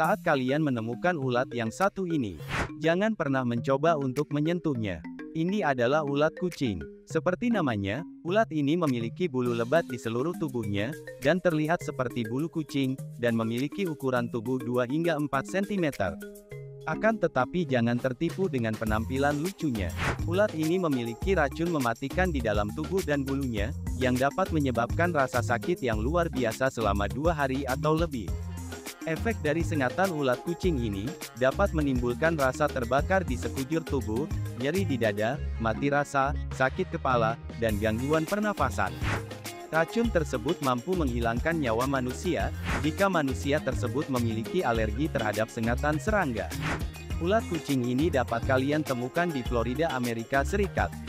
Saat kalian menemukan ulat yang satu ini, jangan pernah mencoba untuk menyentuhnya. Ini adalah ulat kucing. Seperti namanya, ulat ini memiliki bulu lebat di seluruh tubuhnya, dan terlihat seperti bulu kucing, dan memiliki ukuran tubuh 2 hingga 4 cm. Akan tetapi jangan tertipu dengan penampilan lucunya. Ulat ini memiliki racun mematikan di dalam tubuh dan bulunya, yang dapat menyebabkan rasa sakit yang luar biasa selama dua hari atau lebih. Efek dari sengatan ulat kucing ini, dapat menimbulkan rasa terbakar di sekujur tubuh, nyeri di dada, mati rasa, sakit kepala, dan gangguan pernafasan. Racun tersebut mampu menghilangkan nyawa manusia, jika manusia tersebut memiliki alergi terhadap sengatan serangga. Ulat kucing ini dapat kalian temukan di Florida, Amerika Serikat.